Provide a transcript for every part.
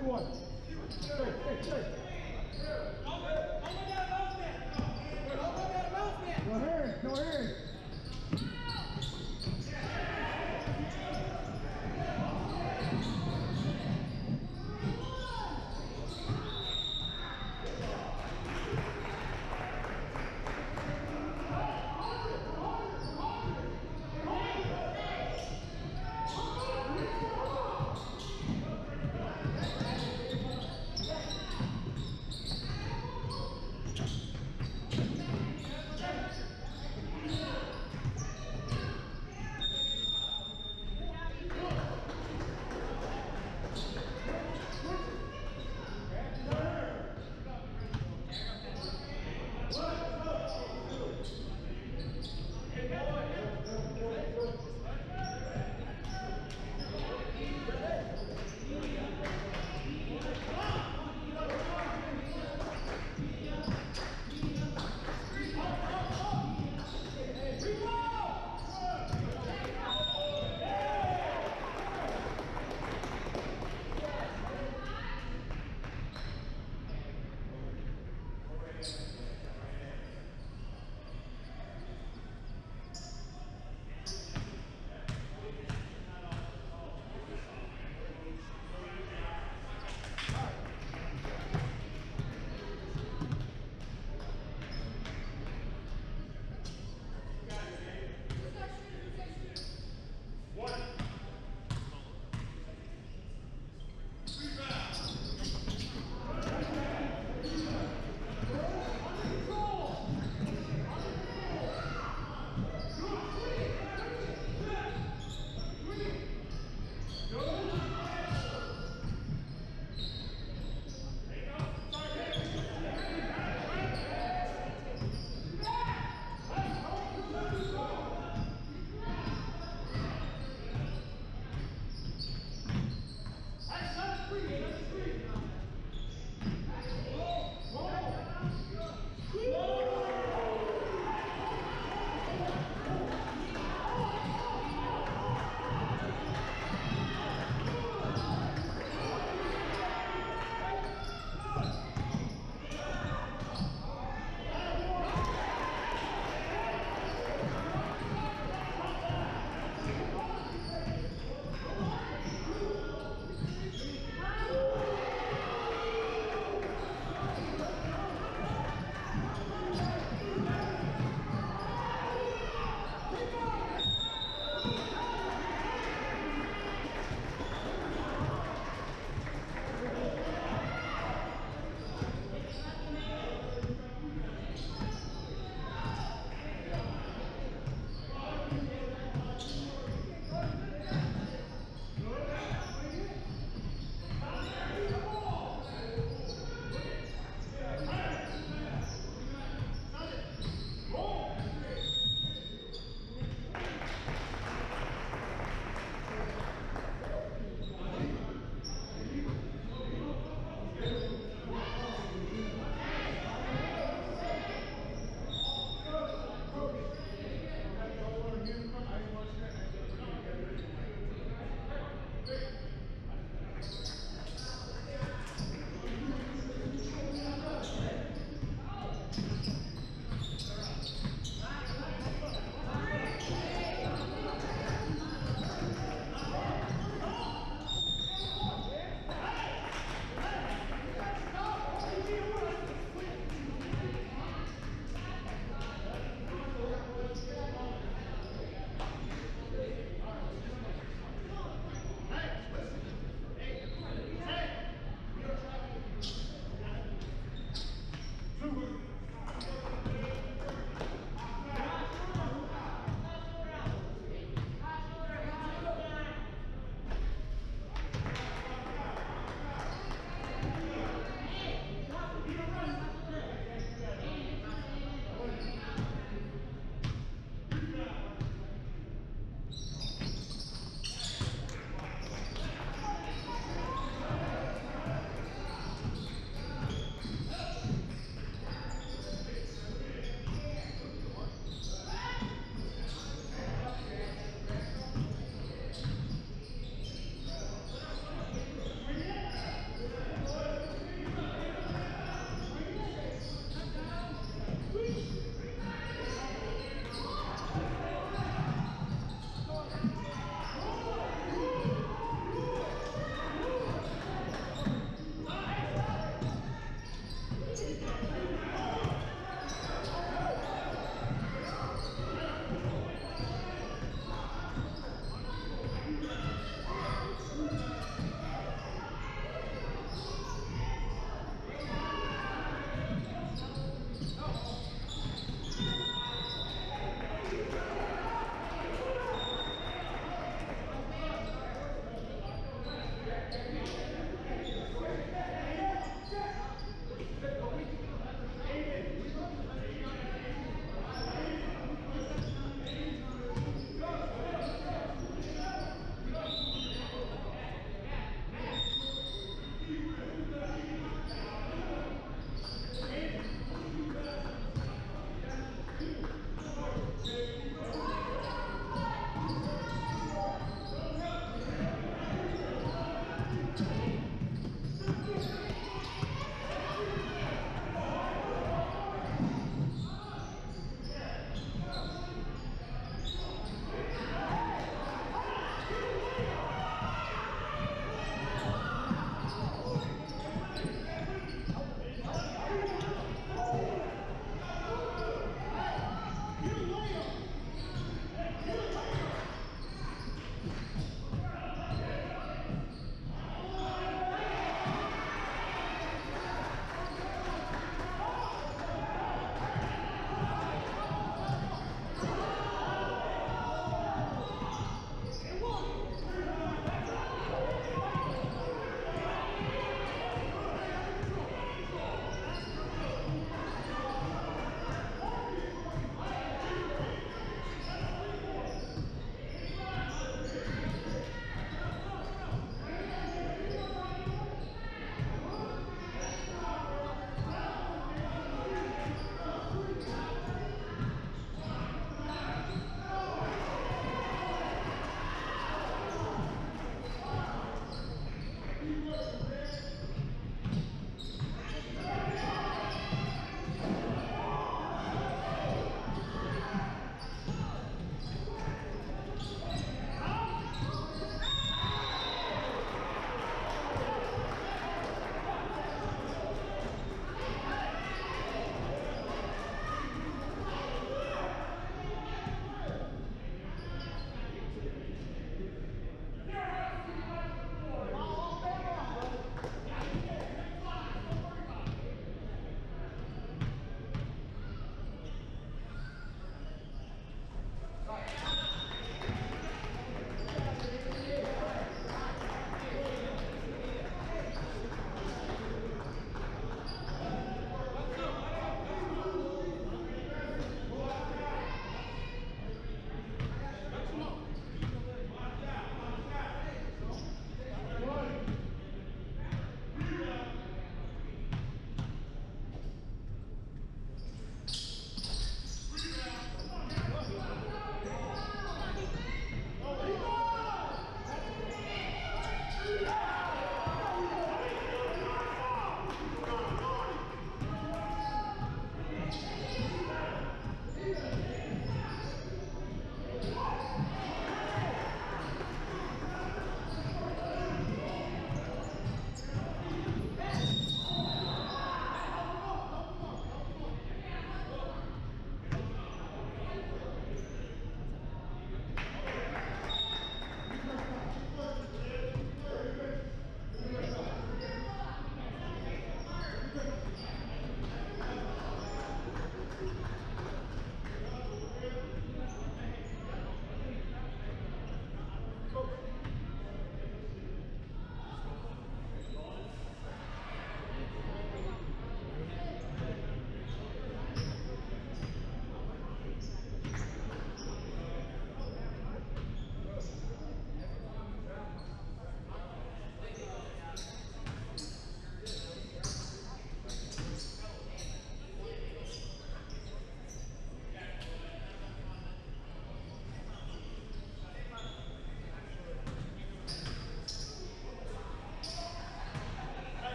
Everyone. Hey, hey, hey.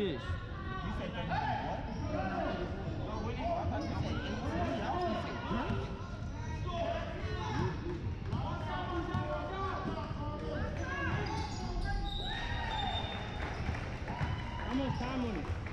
this? You said that. What? No, what did you, I thought you said eight. Me, I was say one. How much time on it?